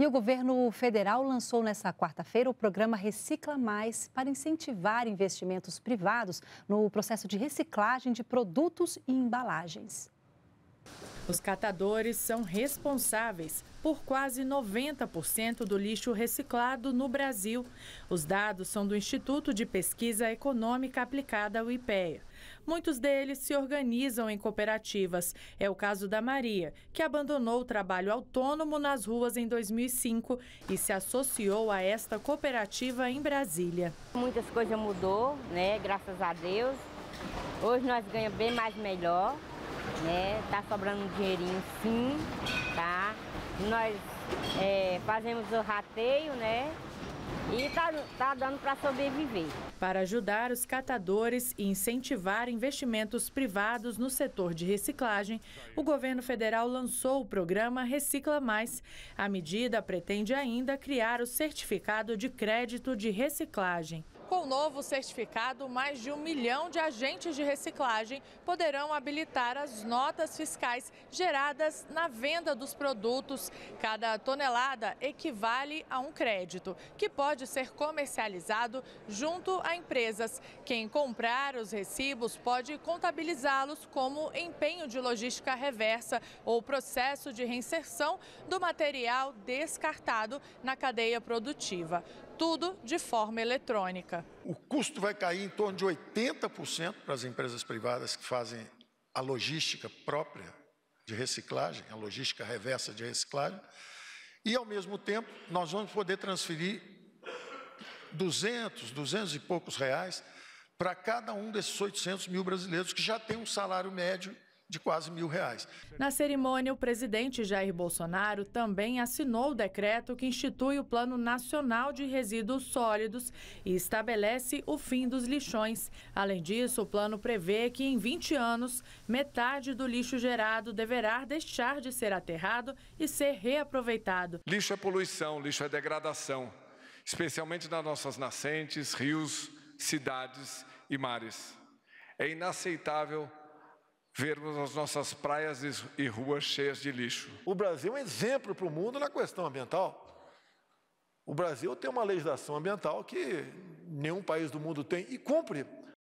E o governo federal lançou nesta quarta-feira o programa Recicla Mais para incentivar investimentos privados no processo de reciclagem de produtos e embalagens. Os catadores são responsáveis por quase 90% do lixo reciclado no Brasil. Os dados são do Instituto de Pesquisa Econômica Aplicada, o IPEA. Muitos deles se organizam em cooperativas. É o caso da Maria, que abandonou o trabalho autônomo nas ruas em 2005 e se associou a esta cooperativa em Brasília. Muitas coisas mudou, né? Graças a Deus. Hoje nós ganhamos bem mais melhor, né? Tá sobrando um dinheirinho sim, tá? Nós é, fazemos o rateio, né? E está tá dando para sobreviver. Para ajudar os catadores e incentivar investimentos privados no setor de reciclagem, o governo federal lançou o programa Recicla Mais. A medida pretende ainda criar o certificado de crédito de reciclagem. Com o novo certificado, mais de um milhão de agentes de reciclagem poderão habilitar as notas fiscais geradas na venda dos produtos. Cada tonelada equivale a um crédito, que pode ser comercializado junto a empresas. Quem comprar os recibos pode contabilizá-los como empenho de logística reversa ou processo de reinserção do material descartado na cadeia produtiva tudo de forma eletrônica. O custo vai cair em torno de 80% para as empresas privadas que fazem a logística própria de reciclagem, a logística reversa de reciclagem, e ao mesmo tempo nós vamos poder transferir 200, 200 e poucos reais para cada um desses 800 mil brasileiros que já tem um salário médio de quase mil reais. Na cerimônia, o presidente Jair Bolsonaro também assinou o decreto que institui o Plano Nacional de Resíduos Sólidos e estabelece o fim dos lixões. Além disso, o plano prevê que em 20 anos, metade do lixo gerado deverá deixar de ser aterrado e ser reaproveitado. Lixo é poluição, lixo é degradação, especialmente nas nossas nascentes, rios, cidades e mares. É inaceitável vermos as nossas praias e ruas cheias de lixo. O Brasil é um exemplo para o mundo na questão ambiental. O Brasil tem uma legislação ambiental que nenhum país do mundo tem e cumpre